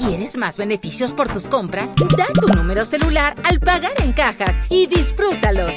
¿Quieres más beneficios por tus compras? Da tu número celular al pagar en cajas y disfrútalos.